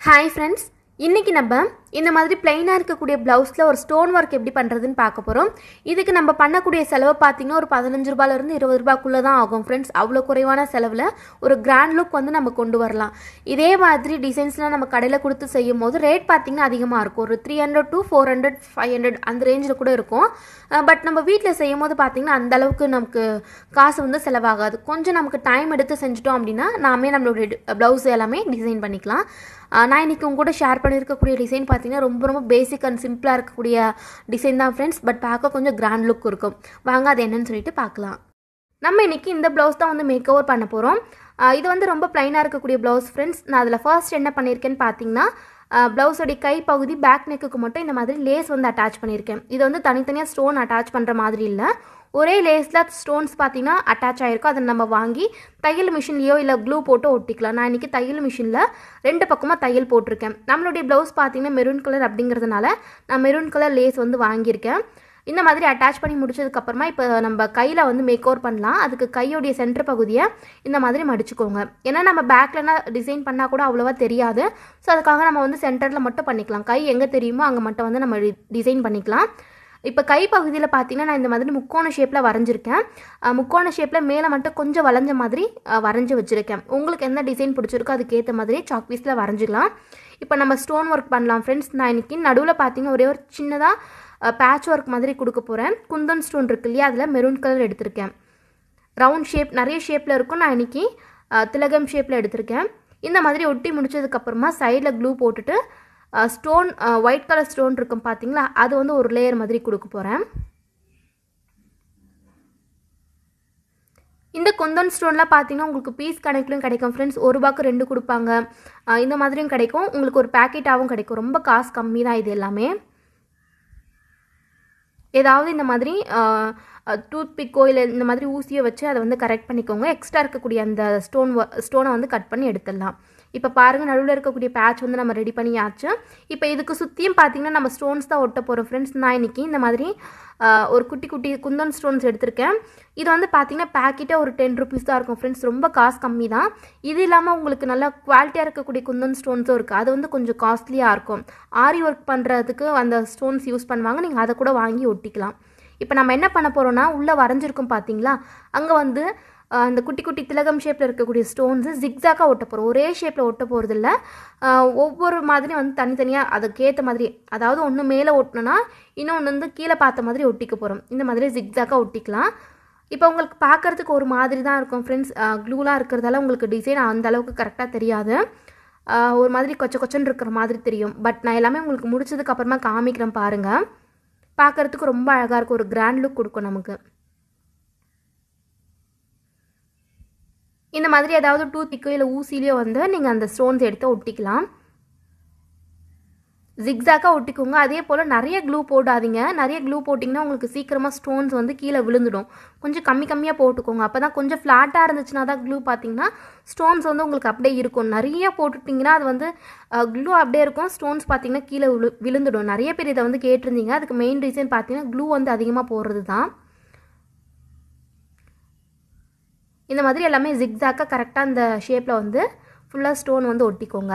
Hi friends இன்றைக்கி நம்ம இந்த மாதிரி பிளெயினாக இருக்கக்கூடிய ப்ளவுஸில் ஒரு ஸ்டோன் ஒர்க் எப்படி பண்ணுறதுன்னு பார்க்க போகிறோம் இதுக்கு நம்ம பண்ணக்கூடிய செலவு பார்த்தீங்கன்னா ஒரு பதினஞ்சு ரூபாயிலேருந்து இருபது ரூபாய்க்குள்ளே தான் ஆகும் ஃப்ரெண்ட்ஸ் அவ்வளோ குறைவான செலவில் ஒரு கிராண்ட் லுக் வந்து நம்ம கொண்டு வரலாம். இதே மாதிரி டிசைன்ஸ்லாம் நம்ம கடையில் கொடுத்து செய்யும் போது ரேட் பார்த்தீங்கன்னா அதிகமாக இருக்கும். ஒரு three hundred to four hundred five hundred அந்த ரேஞ்சில் கூட இருக்கும். பட் நம்ம வீட்டில் செய்யும் போது பார்த்திங்கன்னா அந்த அளவுக்கு நமக்கு காசு வந்து செலவாகாது. கொஞ்சம் நமக்கு டைம் எடுத்து செஞ்சுட்டோம் அப்படின்னா நாமே நம்மளோட ப்ளவுஸ் எல்லாமே டிசைன் பண்ணிக்கலாம். நான் இன்றைக்கி உங்க கூட ஷேர் பண்ணியிருக்கக்கூடிய டிசைன் பார்த்தீங்கன்னா ரொம்ப ரொம்ப பேசிக் அண்ட் சிம்பிளாக இருக்கக்கூடிய டிசைன் தான் ஃப்ரெண்ட்ஸ் பட் பார்க்க கொஞ்சம் கிராண்ட் லுக் இருக்கும். வாங்க அது என்னன்னு சொல்லிட்டு பார்க்கலாம். நம்ம இன்றைக்கி இந்த ப்ளவுஸ் தான் வந்து மேக் ஓவர் பண்ண போகிறோம் இது வந்து ரொம்ப ப்ளைனாக இருக்கக்கூடிய ப்ளவுஸ் ஃப்ரெண்ட்ஸ் நான் அதில் ஃபர்ஸ்ட் என்ன பண்ணியிருக்கேன்னு பார்த்தீங்கன்னா ப்ளவுஸோடைய கை பகுதி பேக் நெக்குக்கு மட்டும் இந்த மாதிரி லேஸ் வந்து அட்டாச் பண்ணியிருக்கேன். இது வந்து தனித்தனியாக ஸ்டோன் அட்டாச் பண்ணுற மாதிரி இல்லை. ஒரே லேஸில் ஸ்டோன்ஸ் பார்த்தீங்கன்னா அட்டாச் ஆகிருக்கும் அதை நம்ம வாங்கி தையல் மிஷின்லேயோ இல்லை க்ளூ போட்டு ஒட்டிக்கலாம். நான் இன்றைக்கி தையல் மிஷினில் ரெண்டு பக்கமாக தையல் போட்டிருக்கேன். நம்மளுடைய ப்ளவுஸ் பார்த்தீங்கன்னா மெரூன் கலர் அப்படிங்கிறதுனால நான் மெரூன் கலர் லேஸ் வந்து வாங்கியிருக்கேன். இந்த மாதிரி அட்டாச் பண்ணி முடிச்சதுக்கப்புறமா இப்போ நம்ம கையில் வந்து மேக் ஓவர் பண்ணலாம். அதுக்கு கையோடைய சென்டர் பகுதியை இந்த மாதிரி மடிச்சுக்கோங்க. ஏன்னா நம்ம பேக்லனா டிசைன் பண்ணால் கூட அவ்வளோவா தெரியாது. ஸோ அதுக்காக நம்ம வந்து சென்டரில் மட்டும் பண்ணிக்கலாம். கை எங்கே தெரியுமோ அங்கே மட்டும் வந்து நம்ம டிசைன் பண்ணிக்கலாம். இப்போ கை பகுதியில் பார்த்தீங்கன்னா நான் இந்த மாதிரி முக்கோண ஷேப்பில் வரைஞ்சிருக்கேன். முக்கோண ஷேப்பில் மேலே மட்டும் கொஞ்சம் வளைஞ்ச மாதிரி வரைஞ்சி வச்சுருக்கேன். உங்களுக்கு என்ன டிசைன் பிடிச்சிருக்கோ அதுக்கேற்ற மாதிரி சாக் பீஸில் வரைஞ்சிக்கலாம். இப்போ நம்ம ஸ்டோன் ஒர்க் பண்ணலாம் ஃப்ரெண்ட்ஸ் நான் இன்றைக்கி நடுவில் பார்த்தீங்கன்னா ஒரே ஒரு சின்னதாக பேட்ச் ஒர்க் மாதிரி கொடுக்க போகிறேன் குந்தன் ஸ்டோன் இருக்கு இல்லையா அதில் மெரூன் கலர் எடுத்திருக்கேன். ரவுண்ட் ஷேப் நிறைய ஷேப்பில் இருக்கும். நான் இன்றைக்கி திலகம் ஷேப்பில் எடுத்திருக்கேன். இந்த மாதிரி ஒட்டி முடிச்சதுக்கப்புறமா சைடில் க்ளூ போட்டுட்டு ஸ்டோன் ஒயிட் கலர் ஸ்டோன் இருக்கும் பார்த்தீங்களா அது வந்து ஒரு லேயர் மாதிரி கொடுக்க போகிறேன் இந்த குந்தன் ஸ்டோன்லாம் பார்த்தீங்கன்னா உங்களுக்கு பீஸ் கணக்குலையும் கிடைக்கும் ஃப்ரெண்ட்ஸ் ஒரு ரூபாய்க்கு ரெண்டு கொடுப்பாங்க. இந்த மாதிரியும் கிடைக்கும். உங்களுக்கு ஒரு பேக்கெட்டாகவும் கிடைக்கும். ரொம்ப காசு கம்மி தான் இது எல்லாமே. ஏதாவது இந்த மாதிரி டூத் பிக்கோ இல்லை இந்த மாதிரி ஊசியை வச்சு அதை வந்து கரெக்ட் பண்ணிக்கோங்க. எக்ஸ்ட்ரா இருக்கக்கூடிய அந்த ஸ்டோன் ஸ்டோனை வந்து கட் பண்ணி எடுத்துடலாம். இப்போ பாருங்கள் நடுவில் இருக்கக்கூடிய பேட்ச் வந்து நம்ம ரெடி பண்ணியாச்சு. இப்போ இதுக்கு சுற்றியும் பார்த்தீங்கன்னா நம்ம ஸ்டோன்ஸ் தான் ஒட்ட போகிறோம் ஃப்ரெண்ட்ஸ் நான் இன்றைக்கி இந்த மாதிரி ஒரு குட்டி குட்டி குந்தன் ஸ்டோன்ஸ் எடுத்திருக்கேன். இது வந்து பார்த்தீங்கன்னா பேக்கெட்டே ஒரு டென் ருபீஸ் தான் இருக்கும் ஃப்ரெண்ட்ஸ் ரொம்ப காசு கம்மி தான். இது இல்லாமல் உங்களுக்கு நல்லா குவாலிட்டியாக இருக்கக்கூடிய குந்தன் ஸ்டோன்ஸும் இருக்குது அது வந்து கொஞ்சம் காஸ்ட்லியாக இருக்கும். ஆரி ஒர்க் பண்ணுறதுக்கு அந்த ஸ்டோன்ஸ் யூஸ் பண்ணுவாங்க. நீங்கள் அதை கூட வாங்கி ஒட்டிக்கலாம். இப்போ நம்ம என்ன பண்ண போகிறோன்னா உள்ளே வரைஞ்சிருக்கோம் பார்த்தீங்களா அங்கே வந்து அந்த குட்டி குட்டி திலகம் ஷேப்பில் இருக்கக்கூடிய ஸ்டோன்ஸு ஜிக்ஸாக்காக ஒட்ட போகிறோம் ஒரே ஷேப்பில் ஒட்ட போகிறது இல்லை ஒவ்வொரு மாதிரி வந்து தனித்தனியாக அதுக்கேற்ற மாதிரி அதாவது ஒன்று மேலே ஒட்டணும்னா இன்னொன்று வந்து கீழே பார்த்த மாதிரி ஒட்டிக்க போகிறோம் இந்த மாதிரி ஜிக்ஸாக்காக ஒட்டிக்கலாம். இப்போ உங்களுக்கு பார்க்குறதுக்கு ஒரு மாதிரி தான் இருக்கும் ஃப்ரெண்ட்ஸ் க்ளூலாம் இருக்கிறதால உங்களுக்கு டிசைன் அந்த அளவுக்கு கரெக்டாக தெரியாது. ஒரு மாதிரி கொச்ச கொச்சன்னு இருக்கிற மாதிரி தெரியும். பட் நான் எல்லாமே உங்களுக்கு முடிச்சதுக்கு அப்புறமா காமிக்கிறேன் பாருங்கள் பார்க்குறதுக்கு ரொம்ப அழகாக இருக்கும். ஒரு கிராண்ட் லுக் கொடுக்கும் நமக்கு. இந்த மாதிரி ஏதாவது டூத்திக்கோ இல்லை ஊசிலையோ வந்து நீங்கள் அந்த ஸ்டோன்ஸ் எடுத்து ஒட்டிக்கலாம். ஜிக்ஸாக்காக ஒட்டிக்கோங்க. அதே போல் நிறைய க்ளூ போடாதீங்க. நிறைய க்ளூ போட்டிங்கன்னா உங்களுக்கு சீக்கிரமாக ஸ்டோன்ஸ் வந்து கீழே விழுந்துடும். கொஞ்சம் கம்மி கம்மியாக போட்டுக்கோங்க. அப்போ தான் கொஞ்சம் ஃப்ளாட்டாக இருந்துச்சுன்னா தான் க்ளூ பார்த்தீங்கன்னா ஸ்டோன்ஸ் வந்து உங்களுக்கு அப்படியே இருக்கும். நிறைய போட்டுட்டிங்கன்னா அது வந்து க்ளூ அப்படியே இருக்கும். ஸ்டோன்ஸ் பார்த்தீங்கன்னா கீழே விழு விழுந்துடும். நிறைய பேர் இதை வந்து கேட்டிருந்தீங்க. அதுக்கு மெயின் ரீசன் பார்த்தீங்கன்னா க்ளூ வந்து அதிகமாக போடுறது தான் இந்த மாதிரி எல்லாமே ஜிக்ஸாக்காக கரெக்டாக அந்த ஷேப்பில் வந்து ஃபுல்லாக ஸ்டோன் வந்து ஒட்டிக்கோங்க.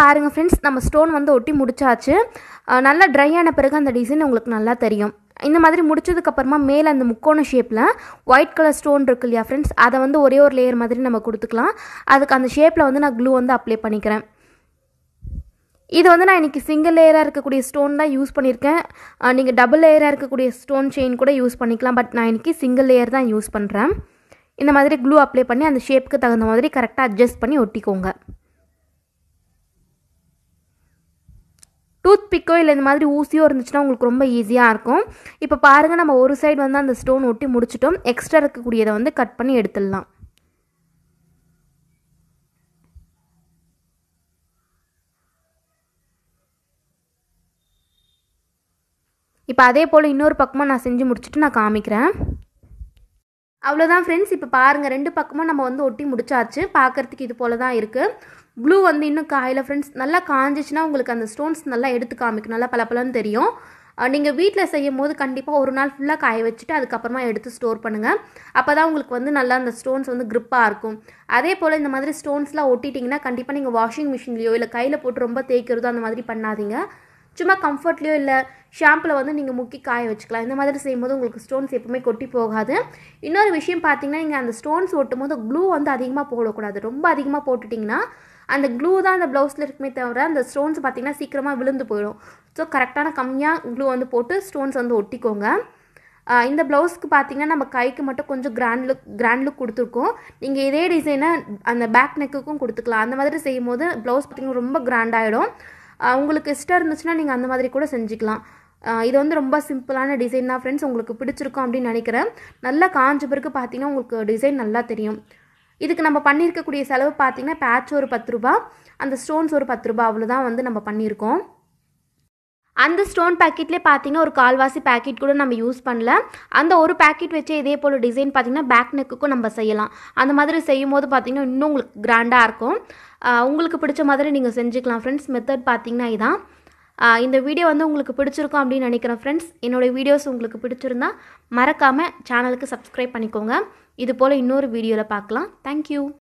பாருங்கள் ஃப்ரெண்ட்ஸ் நம்ம ஸ்டோன் வந்து ஒட்டி முடிச்சாச்சு. நல்லா ட்ரை ஆன பிறகு அந்த டிசைன் உங்களுக்கு நல்லா தெரியும். இந்த மாதிரி முடிச்சதுக்கப்புறமா மேலே அந்த முக்கோண ஷேப்பில் ஒயிட் கலர் ஸ்டோன் இருக்கு இல்லையா ஃப்ரெண்ட்ஸ் அதை வந்து ஒரே ஒரு லேயர் மாதிரி நம்ம கொடுத்துக்கலாம். அதுக்கு அந்த ஷேப்பில் வந்து நான் க்ளூ வந்து அப்ளை பண்ணிக்கிறேன். இது வந்து நான் இன்றைக்கி சிங்கிள் லேயராக இருக்கக்கூடிய ஸ்டோன் தான் யூஸ் பண்ணியிருக்கேன் நீங்கள் டபுள் லேயராக இருக்கக்கூடிய ஸ்டோன் செயின் கூட யூஸ் பண்ணிக்கலாம். பட் நான் இன்றைக்கி சிங்கிள் லேயர் தான் யூஸ் பண்ணுறேன் இந்த மாதிரி க்ளூ அப்ளை பண்ணி அந்த ஷேப்புக்கு தகுந்த மாதிரி கரெக்டாக அட்ஜஸ்ட் பண்ணி ஒட்டிக்கோங்க. டூத் பிக்கோ இல்லை இந்த மாதிரி ஊசியோ இருந்துச்சுன்னா உங்களுக்கு ரொம்ப ஈஸியாக இருக்கும். இப்போ பாருங்கள் நம்ம ஒரு சைடு வந்து அந்த ஸ்டோன் ஒட்டி முடிச்சிட்டோம். எக்ஸ்ட்ரா இருக்கக்கூடியதை வந்து கட் பண்ணி எடுத்துடலாம். இப்போ அதே போல் இன்னொரு பக்கமாக நான் செஞ்சு முடிச்சுட்டு நான் காமிக்கிறேன். அவ்வளோதான் ஃப்ரெண்ட்ஸ் இப்போ பாருங்கள் ரெண்டு பக்கமும் நம்ம வந்து ஒட்டி முடிச்சாச்சு. பார்க்குறதுக்கு இது போல தான் இருக்குது ப்ளூ வந்து இன்னும் காயில் ஃப்ரெண்ட்ஸ் நல்லா காஞ்சிச்சுன்னா உங்களுக்கு அந்த ஸ்டோன்ஸ் நல்லா எடுத்து காமிக்கும் நல்லா பளபளன்னு தெரியும். நீங்கள் வீட்டில் செய்யும் போது கண்டிப்பாக ஒரு நாள் ஃபுல்லாக காய வச்சுட்டு அதுக்கப்புறமா எடுத்து ஸ்டோர் பண்ணுங்கள் அப்போ தான் உங்களுக்கு வந்து நல்லா அந்த ஸ்டோன்ஸ் வந்து க்ரிப்பாக இருக்கும். அதே போல் இந்த மாதிரி ஸ்டோன்ஸ்லாம் ஒட்டிட்டிங்கன்னா கண்டிப்பாக நீங்கள் வாஷிங் மிஷின்லையோ இல்லை கையில் போட்டு ரொம்ப தேய்க்கிறதோ அந்த மாதிரி பண்ணாதீங்க. சும்மா கம்ஃபர்ட்லேயோ இல்லை ஷாம்பில் வந்து நீங்கள் முக்கி காய வச்சுக்கலாம். இந்த மாதிரி செய்யும்போது உங்களுக்கு ஸ்டோன்ஸ் எப்பவுமே கொட்டி போகாது. இன்னொரு விஷயம் பார்த்தீங்கன்னா நீங்கள் அந்த ஸ்டோன்ஸ் ஒட்டும் போது க்ளூ வந்து அதிகமாக போடக்கூடாது. ரொம்ப அதிகமாக போட்டுட்டிங்கன்னா அந்த க்ளூ தான் அந்த ப்ளவுஸில் இருக்குமே தவிர அந்த ஸ்டோன்ஸ் பார்த்தீங்கன்னா சீக்கிரமாக விழுந்து போயிடும். ஸோ கரெக்டான கம்மியாக க்ளூ வந்து போட்டு ஸ்டோன்ஸ் வந்து ஒட்டிக்கோங்க. இந்த ப்ளவுஸ்க்கு பார்த்தீங்கன்னா நம்ம கைக்கு மட்டும் கொஞ்சம் கிராண்ட் லுக் கிராண்ட் லுக் கொடுத்துருக்கோம். நீங்கள் இதே டிசைனை அந்த பேக் நெக்குக்கும் கொடுத்துக்கலாம். அந்த மாதிரி செய்யும் போது ப்ளவுஸ் பார்த்தீங்கன்னா ரொம்ப கிராண்டாகிடும் உங்களுக்கு இஷ்டம் இருந்துச்சுன்னா நீங்கள் அந்த மாதிரி கூட செஞ்சுக்கலாம். இது வந்து ரொம்ப சிம்பிளான டிசைன் தான் ஃப்ரெண்ட்ஸ் உங்களுக்கு பிடிச்சிருக்கும் அப்படின்னு நினைக்கிறேன். நல்லா காஞ்ச பிறகு பார்த்தீங்கன்னா உங்களுக்கு டிசைன் நல்லா தெரியும். இதுக்கு நம்ம பண்ணியிருக்கக்கூடிய செலவு பார்த்தீங்கன்னா பேட்ச் ஒரு பத்து ரூபா அந்த ஸ்டோன்ஸ் ஒரு பத்து ரூபா அவ்வளோதான் வந்து நம்ம பண்ணியிருக்கோம். அந்த ஸ்டோன் பேக்கெட்லேயே பார்த்தீங்கன்னா ஒரு கால்வாசி பேக்கெட் கூட நம்ம யூஸ் பண்ணல. அந்த ஒரு பேக்கெட் வச்சு இதே போல் டிசைன் பார்த்தீங்கன்னா பேக் நெக்குக்கும் நம்ம செய்யலாம். அந்த மாதிரி செய்யும் போது பார்த்திங்கன்னா இன்னும் உங்களுக்கு கிராண்டாக இருக்கும். உங்களுக்கு பிடிச்ச மாதிரி நீங்கள் செஞ்சுக்கலாம் ஃப்ரெண்ட்ஸ் மெத்தட் பார்த்தீங்கன்னா இதான். இந்த வீடியோ வந்து உங்களுக்கு பிடிச்சிருக்கும் அப்படின்னு நினைக்கிறேன் ஃப்ரெண்ட்ஸ் என்னோடய வீடியோஸ் உங்களுக்கு பிடிச்சிருந்தா மறக்காமல் சேனலுக்கு சப்ஸ்கிரைப் பண்ணிக்கோங்க. இது போல் இன்னொரு வீடியோவில் பார்க்கலாம். தேங்க்யூ